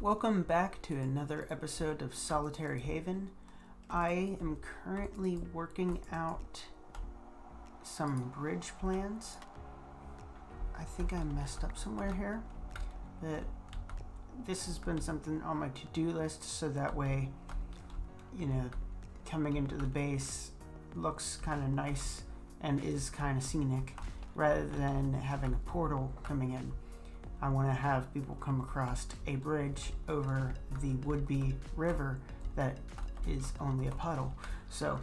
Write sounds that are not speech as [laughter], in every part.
Welcome back to another episode of Solitary Haven. I am currently working out some bridge plans. I think I messed up somewhere here, but this has been something on my to-do list so that way, you know, coming into the base looks kind of nice and is kind of scenic rather than having a portal coming in. I want to have people come across a bridge over the would-be river that is only a puddle. So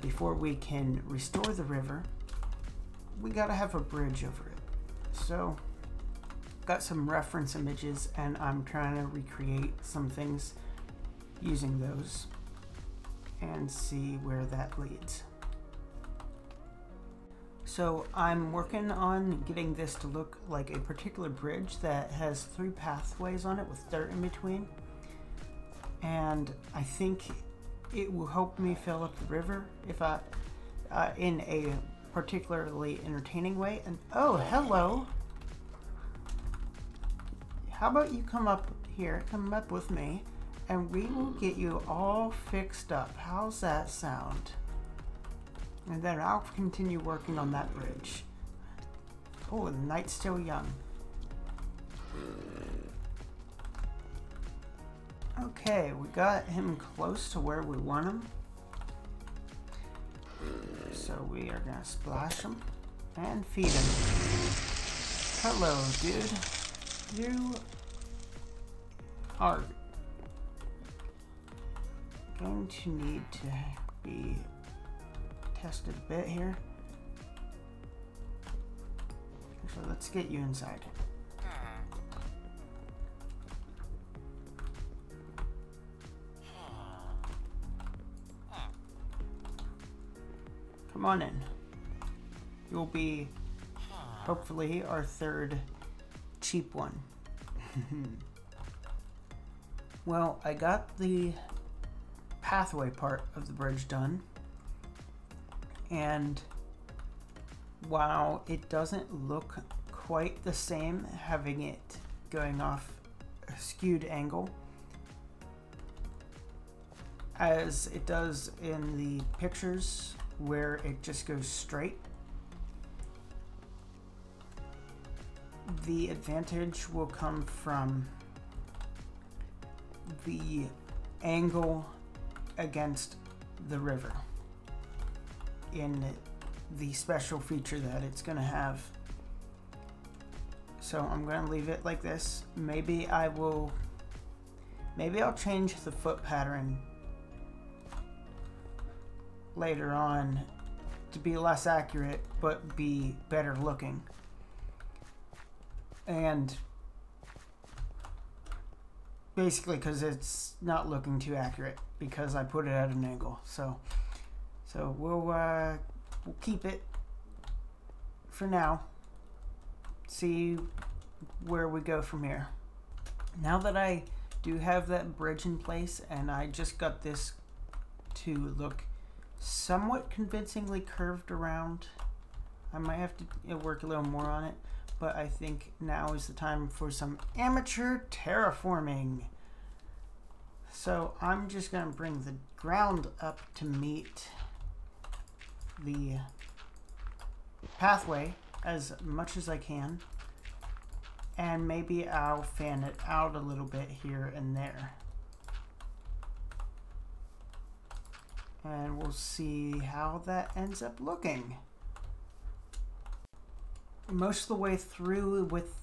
before we can restore the river, we got to have a bridge over it. So got some reference images and I'm trying to recreate some things using those and see where that leads. So I'm working on getting this to look like a particular bridge that has three pathways on it with dirt in between. And I think it will help me fill up the river if I, uh, in a particularly entertaining way. And oh, hello. How about you come up here, come up with me, and we will get you all fixed up. How's that sound? And then I'll continue working on that bridge. Oh, the night's still young. Okay, we got him close to where we want him. So we are gonna splash him and feed him. Hello, dude. You are going to need to be tested a bit here. So let's get you inside. Come on in. You'll be, hopefully, our third cheap one. [laughs] well, I got the pathway part of the bridge done. And while it doesn't look quite the same having it going off a skewed angle as it does in the pictures where it just goes straight. The advantage will come from the angle against the river in the special feature that it's going to have. So I'm going to leave it like this. Maybe I will, maybe I'll change the foot pattern later on to be less accurate but be better looking. And basically because it's not looking too accurate because I put it at an angle. So so we'll uh, we'll keep it for now. See where we go from here. Now that I do have that bridge in place and I just got this to look somewhat convincingly curved around. I might have to work a little more on it, but I think now is the time for some amateur terraforming. So I'm just going to bring the ground up to meet the pathway as much as I can. And maybe I'll fan it out a little bit here and there. And we'll see how that ends up looking. Most of the way through with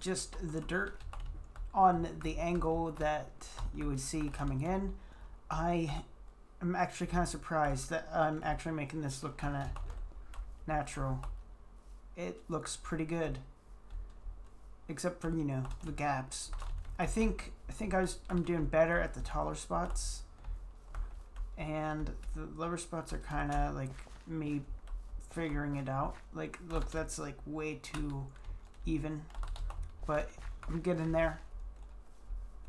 just the dirt on the angle that you would see coming in I I'm actually kind of surprised that I'm actually making this look kind of natural. It looks pretty good. Except for, you know, the gaps. I think I think I was I'm doing better at the taller spots. And the lower spots are kind of like me figuring it out. Like, look, that's like way too even. But I'm getting there.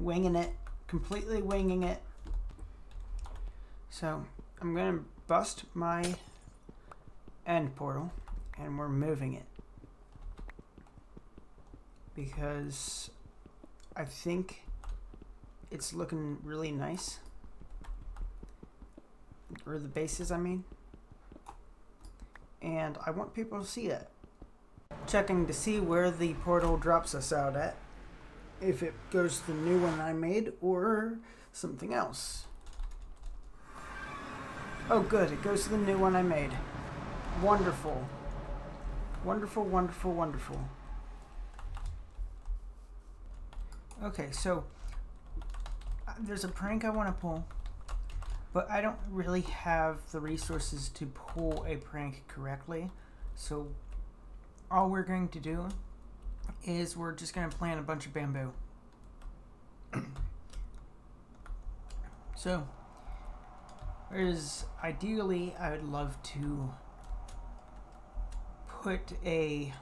Winging it. Completely winging it. So I'm going to bust my end portal and we're moving it because I think it's looking really nice. Or the bases, I mean. And I want people to see it. Checking to see where the portal drops us out at. If it goes to the new one I made or something else. Oh, good. It goes to the new one I made. Wonderful. Wonderful, wonderful, wonderful. Okay, so uh, there's a prank I want to pull, but I don't really have the resources to pull a prank correctly. So all we're going to do is we're just going to plant a bunch of bamboo. [clears throat] so, is ideally I would love to put a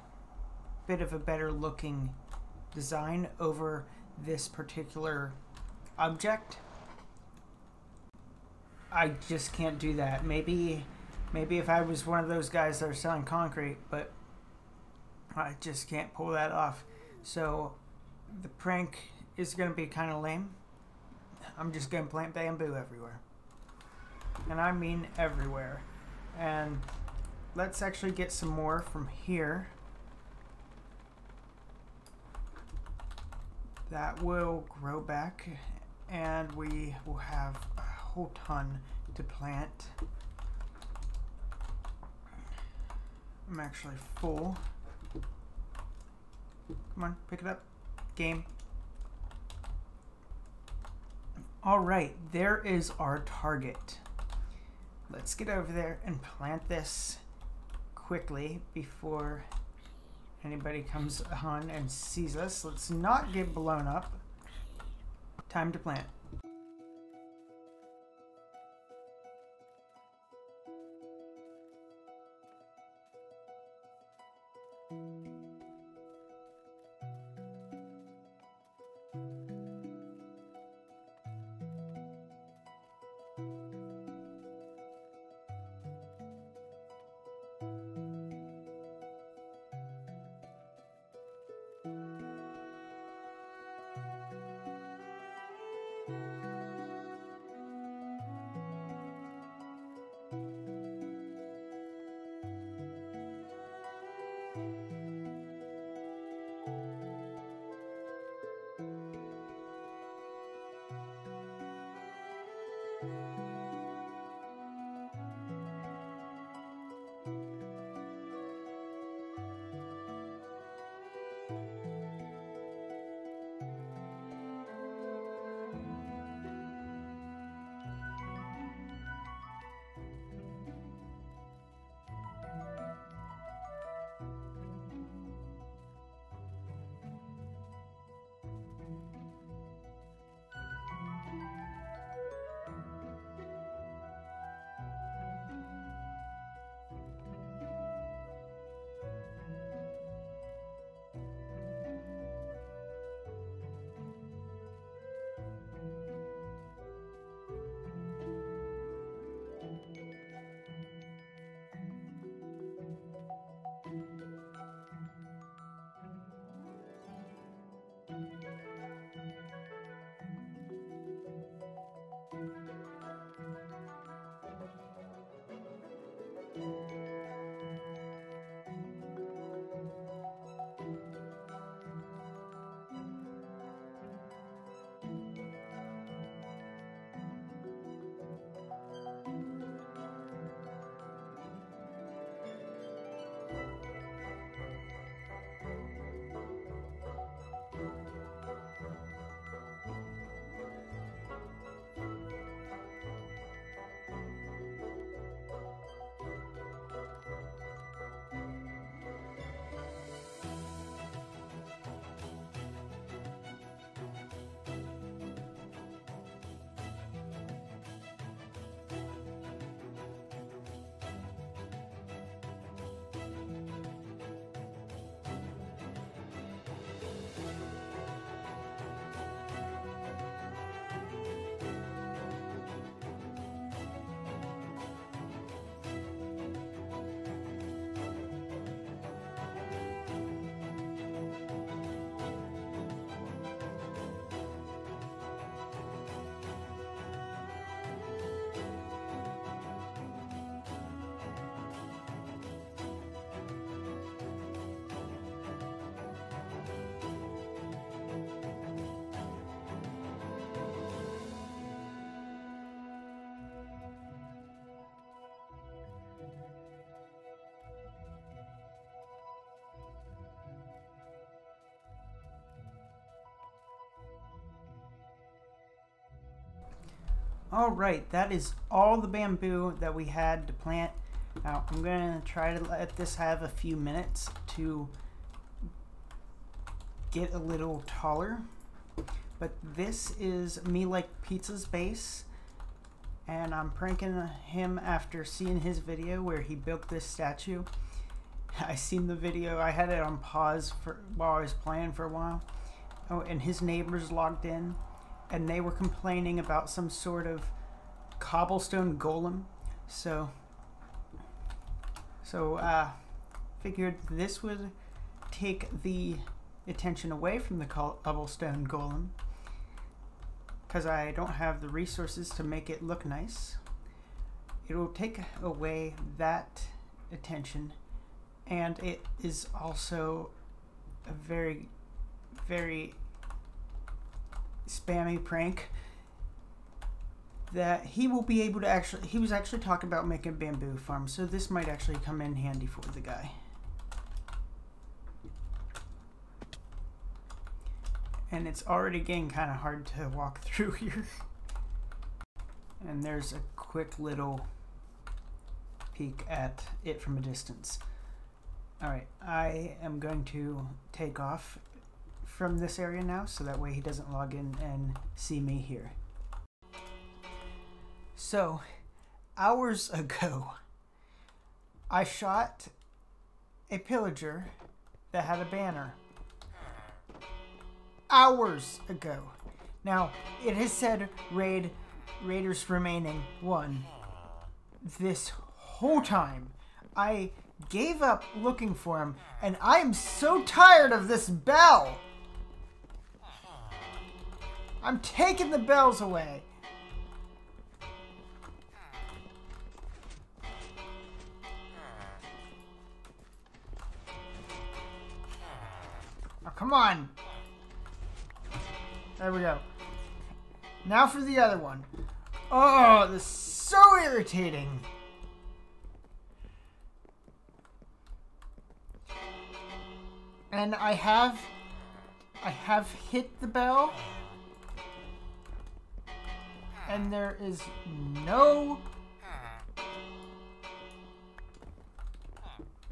bit of a better looking design over this particular object. I just can't do that. Maybe maybe if I was one of those guys that are selling concrete, but I just can't pull that off. So the prank is going to be kind of lame. I'm just going to plant bamboo everywhere. And I mean everywhere. And let's actually get some more from here. That will grow back and we will have a whole ton to plant. I'm actually full. Come on, pick it up. Game. Alright, there is our target. Let's get over there and plant this quickly before anybody comes on and sees us. Let's not get blown up. Time to plant. All right, that is all the bamboo that we had to plant. Now I'm gonna try to let this have a few minutes to get a little taller. But this is Me Like Pizza's base. And I'm pranking him after seeing his video where he built this statue. [laughs] I seen the video. I had it on pause for while I was playing for a while. Oh, and his neighbors logged in, and they were complaining about some sort of cobblestone golem. So, so uh, figured this would take the attention away from the cobblestone golem because I don't have the resources to make it look nice. It will take away that attention and it is also a very very spammy prank that he will be able to actually he was actually talking about making bamboo farm so this might actually come in handy for the guy. And it's already getting kind of hard to walk [laughs] through here. And there's a quick little peek at it from a distance. Alright, I am going to take off from this area now so that way he doesn't log in and see me here. So, hours ago, I shot a pillager that had a banner. Hours ago. Now, it has said raid raiders remaining one this whole time. I gave up looking for him, and I am so tired of this bell. I'm taking the bells away. Oh, come on. There we go. Now for the other one. Oh, this is so irritating. And I have I have hit the bell. And there is no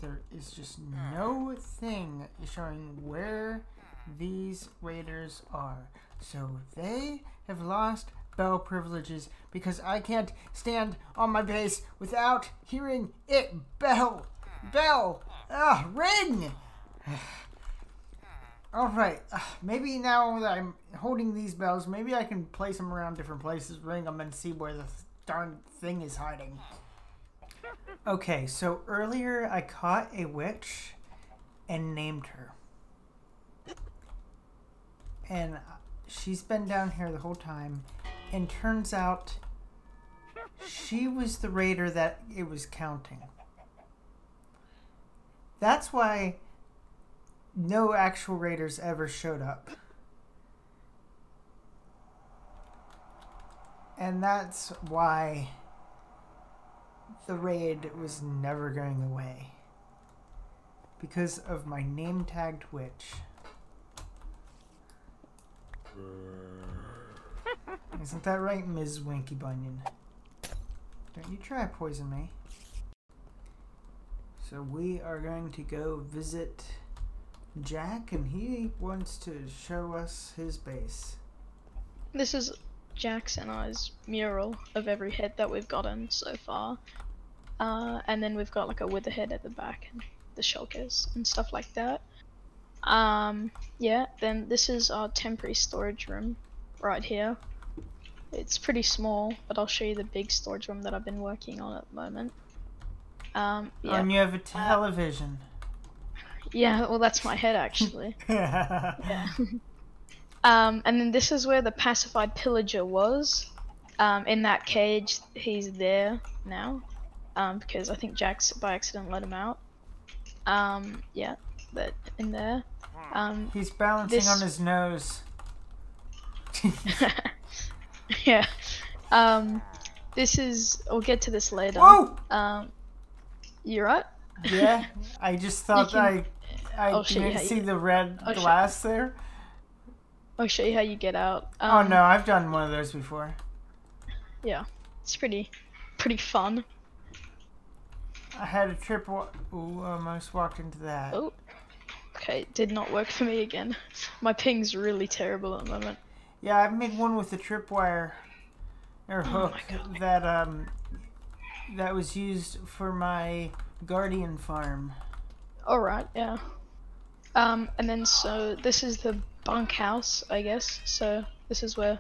there is just no thing showing where these raiders are. So they have lost bell privileges because I can't stand on my base without hearing it bell. Bell. Ah, ring. [sighs] Alright, uh, maybe now that I'm holding these bells, maybe I can place them around different places, ring them, and see where the darn thing is hiding. Okay, so earlier I caught a witch and named her. And she's been down here the whole time, and turns out she was the raider that it was counting. That's why no actual raiders ever showed up. And that's why the raid was never going away. Because of my name tagged witch. [laughs] Isn't that right, Ms. Winky Bunyan? Don't you try poison me. So we are going to go visit Jack, and he wants to show us his base. This is Jack's and I's mural of every head that we've gotten so far. Uh, and then we've got like a wither head at the back and the shulkers and stuff like that. Um, yeah, then this is our temporary storage room right here. It's pretty small, but I'll show you the big storage room that I've been working on at the moment. Um, yeah. And you have a television. Uh, yeah, well, that's my head actually. [laughs] yeah. um, and then this is where the pacified pillager was. Um, in that cage, he's there now. Um, because I think Jack's by accident let him out. Um, yeah, but in there. Um, he's balancing this... on his nose. [laughs] yeah. Um, this is. We'll get to this later. Whoa! Um, you right? Yeah, I just thought can... I I I'll didn't see you... the red I'll glass there. I'll show you how you get out. Oh, um, oh no, I've done one of those before. yeah, it's pretty, pretty fun. I had a trip. Ooh, almost walked into that. Oh, okay, did not work for me again. My ping's really terrible at the moment. Yeah, I've made one with a tripwire or Oh hook God. that um that was used for my guardian farm. All right, yeah. Um, and then so this is the bunkhouse, I guess. So this is where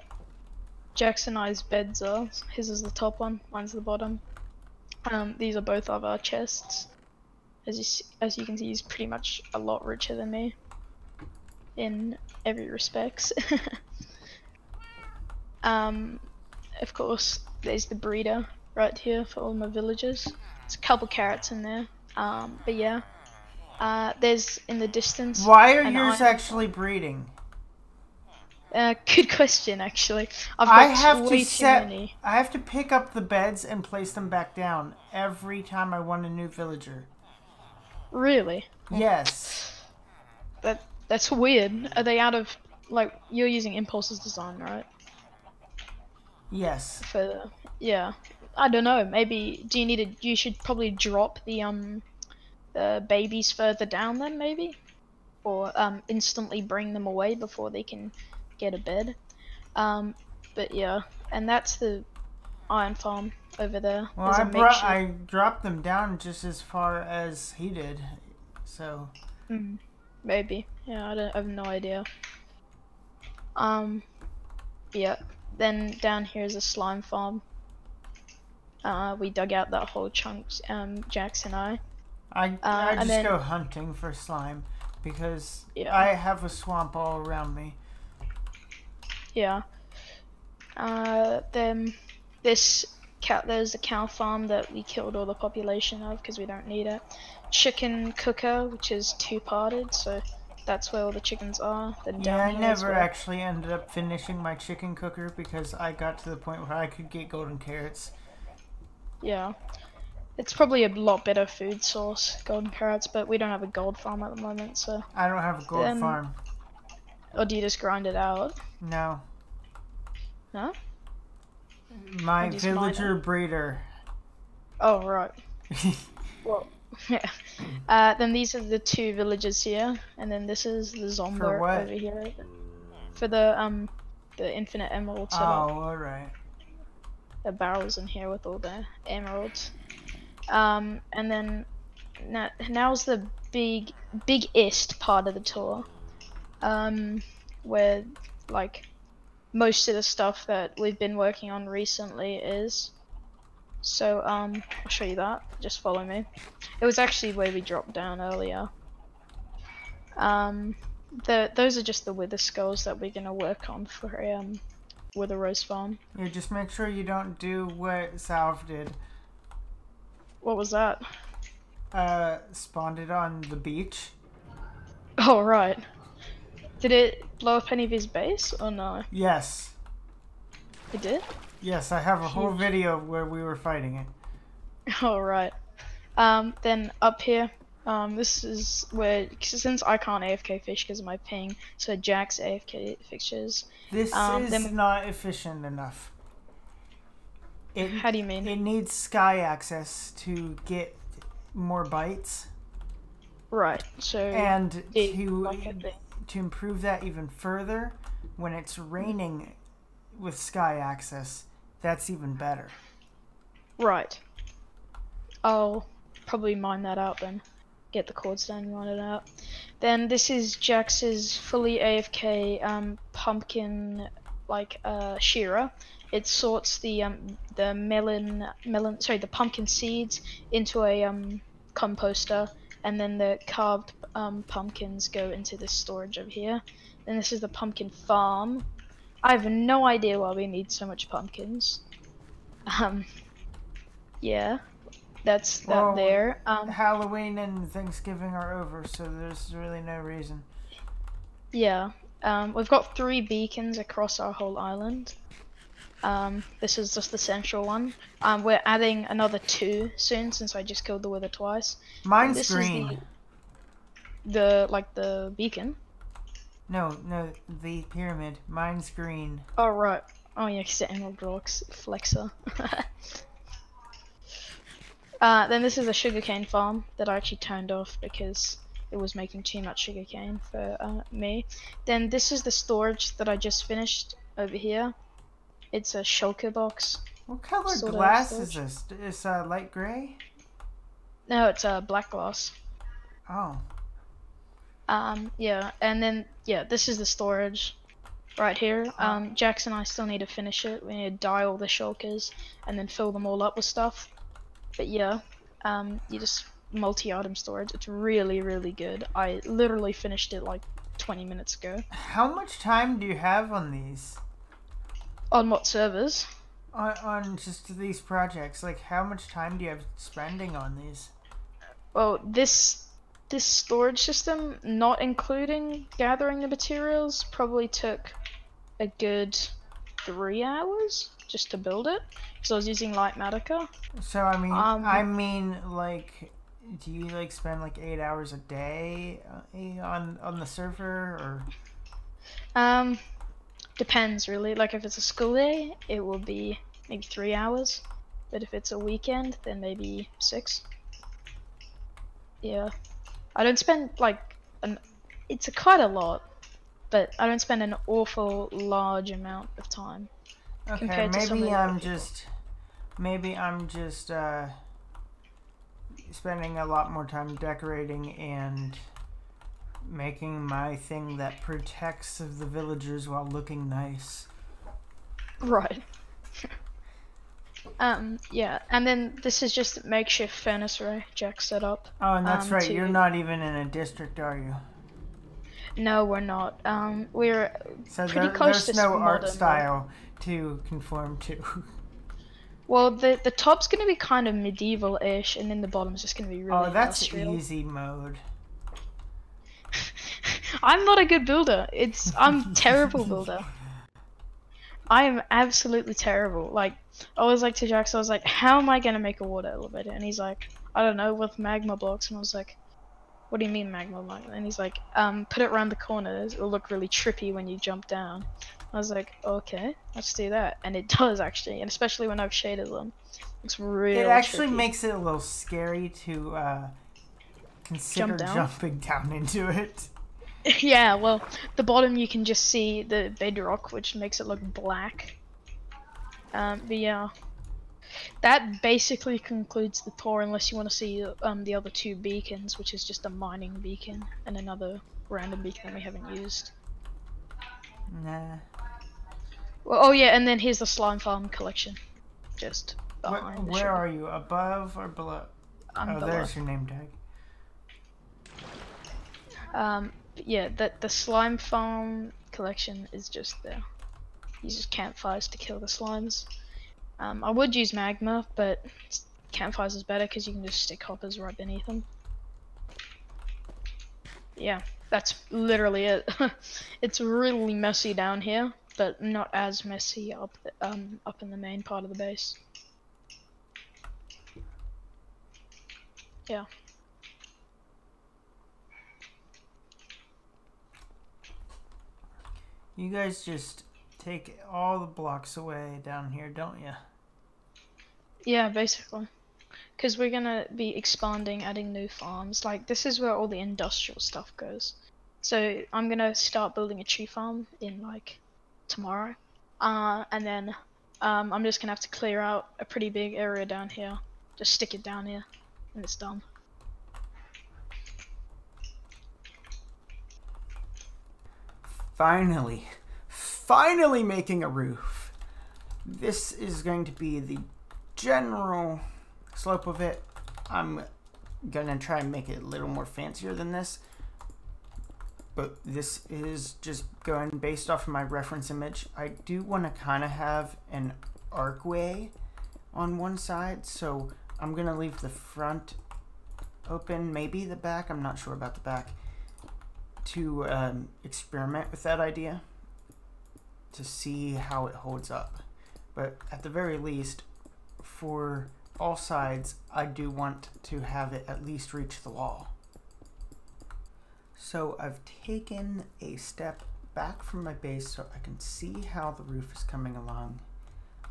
Jackson and I's beds are. His is the top one, mine's the bottom. Um, these are both of our chests. As you see, as you can see, he's pretty much a lot richer than me in every respects. [laughs] um, of course, there's the breeder right here for all my villagers. There's a couple carrots in there. Um, but yeah. Uh, there's in the distance. Why are yours iron- actually breeding? Uh, good question, actually. I've got I have way to too set. many. I have to pick up the beds and place them back down every time I want a new villager. Really? Yes. That that's weird. Are they out of like you're using Impulse's design, right? Yes. For the, yeah. I don't know. Maybe do you need to? You should probably drop the um the babies further down then maybe, or um instantly bring them away before they can get a bed. Um, but yeah, and that's the iron farm over there. Well, I brought. I dropped them down just as far as he did. So Mm, maybe. Yeah, I, don't, I have no idea. Um, yeah. Then down here is a slime farm. Uh, we dug out that whole chunk, um, Jax and I. I Uh, I just then- go hunting for slime because Yeah. I have a swamp all around me. Yeah. Uh, then this cow, there's a cow farm that we killed all the population of because we don't need it. Chicken cooker, which is two-parted, so that's where all the chickens are. Then Yeah, I never where- actually ended up finishing my chicken cooker because I got to the point where I could get golden carrots. Yeah. It's probably a lot better food source, golden carrots, but we don't have a gold farm at the moment, so. I don't have a gold Then- farm. Or do you just grind it out? No. No? My Or just mine villager breeder. Oh, right. [laughs] Well, [laughs] yeah. Uh, then these are the two villages here, and then this is the what? over here. For the, um, the infinite emerald oh, alright. The barrels in here with all the emeralds. Um, and then now, now's the big, biggest part of the tour. Um, where like most of the stuff that we've been working on recently is. So um, I'll show you that. Just follow me. It was actually where we dropped down earlier. Um, the those are just the wither skulls that we're gonna work on for um, Wither Rose Farm. Yeah, just make sure you don't do what Salve did. What was that? Uh, spawned it on the beach. Oh right. Did it blow up any of his base or no? Yes. It did? Yes, I have a whole video where we were fighting it. [laughs] Oh right. Um, then up here, um, this is where since I can't AFK fish because of my ping, so Jack's AFK fixtures. This Um, is then- not efficient enough. It, How do you mean? it needs sky access to get more bites right. So and it- to like to improve that even further when it's raining with sky access that's even better right. I'll probably mine that out then. Get the chords down and mine it out. Then this is Jax's fully AFK um, pumpkin like uh, shearer. It sorts the um, the melon melon sorry the pumpkin seeds into a um, composter, and then the carved um, pumpkins go into this storage over here. Then this is the pumpkin farm. I have no idea why we need so much pumpkins. Um, yeah, that's that Well, there. Um, halloween and thanksgiving are over so there's really no reason Yeah, um, we've got three beacons across our whole island. Um, this is just the central one. Um, we're adding another two soon since I just killed the wither twice. mine's this is green The like the beacon. no no the pyramid mine's green Oh right. Oh yeah, because the Emerald Rocks flexer. [laughs] uh, then this is a sugarcane farm that I actually turned off because it was making too much sugarcane for uh, me. Then this is the storage that I just finished over here. It's a shulker box. What color glass is this? It's uh, light gray. No, it's a uh, black glass. Oh, Um, yeah, and then yeah, this is the storage right here. Um, Jax and I still need to finish it. We need to dye all the shulkers and then fill them all up with stuff. But yeah, um, you just multi-item storage. It's really really good. I literally finished it like 20 minutes ago. how much time do you have on these? On what servers? On, on just these projects, like how much time do you have spending on these? Well, this this storage system, not including gathering the materials, probably took a good three hours just to build it. Because I was using Litematica. So I mean, Um, I mean, like, do you like spend like eight hours a day uh, on on the server, or Um, depends really. Like if it's a school day, it will be maybe three hours. But if it's a weekend, then maybe six. Yeah, I don't spend like an. It's a quite a lot, but I don't spend an awful large amount of time. okay, Compared to some of maybe I'm just, maybe I'm just uh, spending a lot more time decorating and making my thing that protects the villagers while looking nice. Right. [laughs] um. Yeah, and then this is just makeshift furnace array Jack set up. Oh, and that's Um, right. to- You're not even in a district, are you? No, we're not. Um, we're So Pretty there, close there's to no art style to conform to. Well, the the top's gonna be kind of medieval-ish, and then the bottom's just gonna be really oh, that's industrial. easy mode. [laughs] I'm not a good builder. It's I'm terrible builder. [laughs] I am absolutely terrible. Like I was like to Jax, I was like, "How am I gonna make a water elevator?" And he's like, "I don't know, with magma blocks." And I was like, "What do you mean magma block?" And he's like, "Um, put it around the corners. It'll look really trippy when you jump down." I was like, "Okay, let's do that." And it does actually, and especially when I've shaded them, it's really. It actually trippy. makes it a little scary to uh, consider down? jumping down into it. [laughs] yeah, well, the bottom you can just see the bedrock, which makes it look black. Um, but yeah, that basically concludes the tour, unless you want to see um the other two beacons, which is just a mining beacon and another random beacon that we haven't used. Nah. Well, oh yeah, and then here's the slime farm collection, just Where, behind. the where are you? Above or below? I'm oh, below. there's your name tag. Um, yeah, the the slime farm collection is just there. Uses campfires to kill the slimes. Um, I would use magma, but campfires is better because you can just stick hoppers right beneath them. Yeah, that's literally it. [laughs] it's really messy down here, but not as messy up the, um up in the main part of the base. Yeah. You guys just take all the blocks away down here, don't you? Yeah, basically. Because we're gonna be expanding, adding new farms. Like, this is where all the industrial stuff goes. So, I'm gonna start building a tree farm in, like, tomorrow. Uh, and then, um, I'm just gonna have to clear out a pretty big area down here. Just stick it down here, and it's done. Finally, finally making a roof. This is going to be the general slope of it. I'm gonna try and make it a little more fancier than this. But this is just going based off of my reference image. I do want to kind of have an archway on one side, so I'm gonna leave the front open, maybe the back. I'm not sure about the back to um, experiment with that idea to see how it holds up. But at the very least, for all sides, I do want to have it at least reach the wall. So I've taken a step back from my base so I can see how the roof is coming along.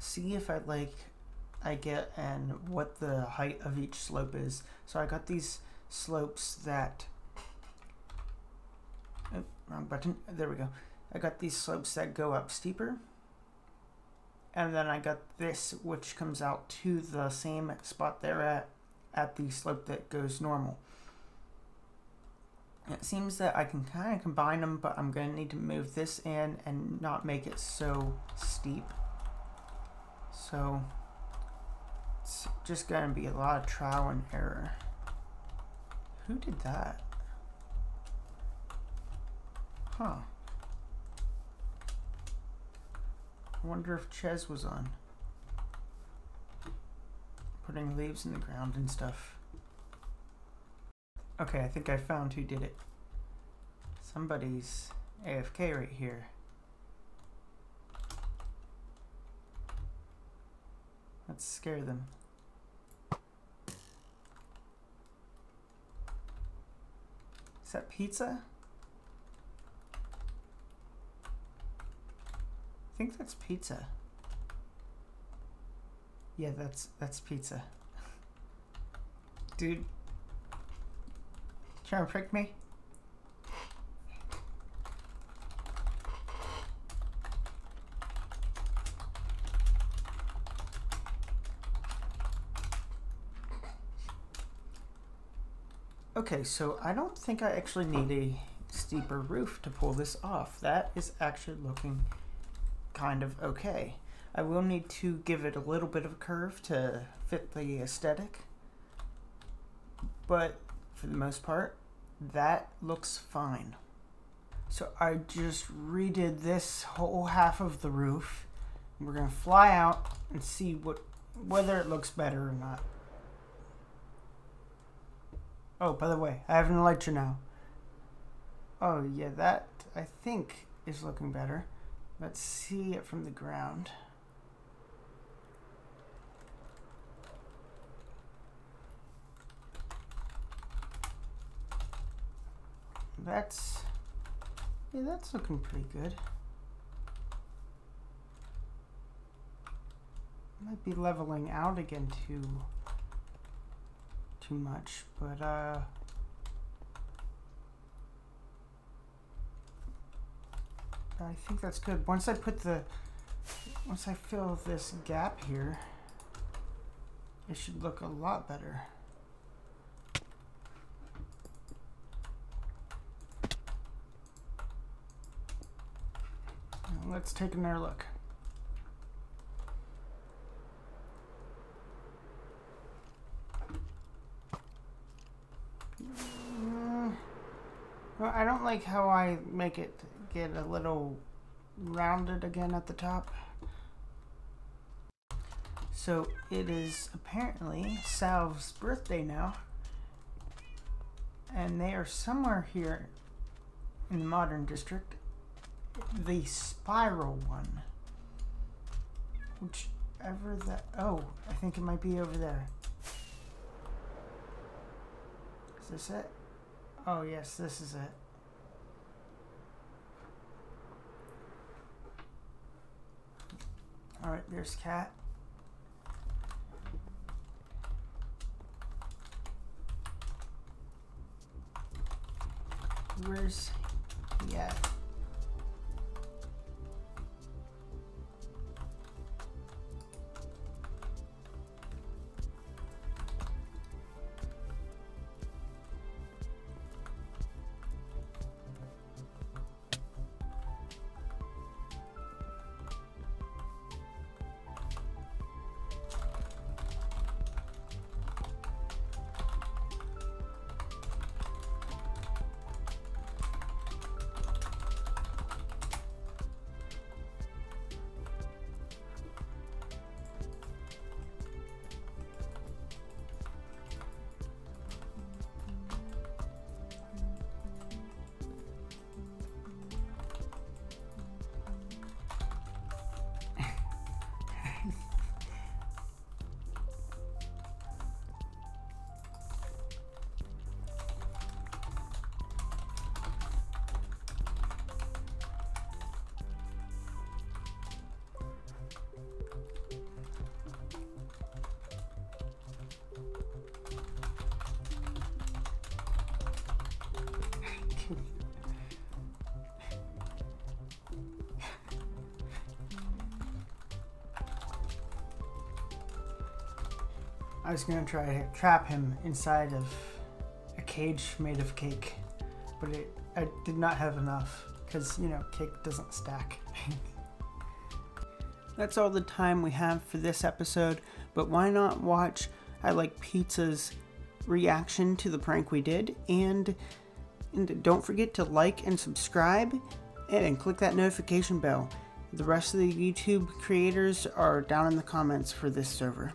See if I like I get and what the height of each slope is. So I got these slopes that oh, wrong button. There we go. I got these slopes that go up steeper. And then I got this which comes out to the same spot there at at the slope that goes normal. It seems that I can kind of combine them, but I'm going to need to move this in and not make it so steep. So it's just going to be a lot of trial and error. Who did that? Huh. I wonder if Ches was on. Putting leaves in the ground and stuff. Okay, I think I found who did it. Somebody's AFK right here. Let's scare them. Is that pizza? Think that's pizza. Yeah, that's that's pizza. Dude, trying to prick me? Okay, so I don't think I actually need a steeper roof to pull this off. That is actually looking kind of okay. I will need to give it a little bit of a curve to fit the aesthetic. But for the most part, that looks fine. So I just redid this whole half of the roof. We're gonna fly out and see what whether it looks better or not. Oh, by the way, I have an elytra now. Oh yeah, that I think is looking better. Let's see it from the ground. That's, yeah, that's looking pretty good. Might be leveling out again too, too much, but uh, I think that's good. Once I put the, once I fill this gap here, it should look a lot better. let's take another look. Mm, well, I don't like how I make it get a little rounded again at the top. So it is apparently Salve's birthday now. And they are somewhere here in the modern district the spiral one. Whichever that. Oh, I think it might be over there. Is this it? Oh, yes, this is it. Alright, there's Cat. Where's he at? I was gonna try to trap him inside of a cage made of cake, but it, I did not have enough because you know cake doesn't stack. [laughs] That's all the time we have for this episode, but why not watch I Like Pizza's reaction to the prank we did and and don't forget to like and subscribe and click that notification bell. The rest of the YouTube creators are down in the comments for this server.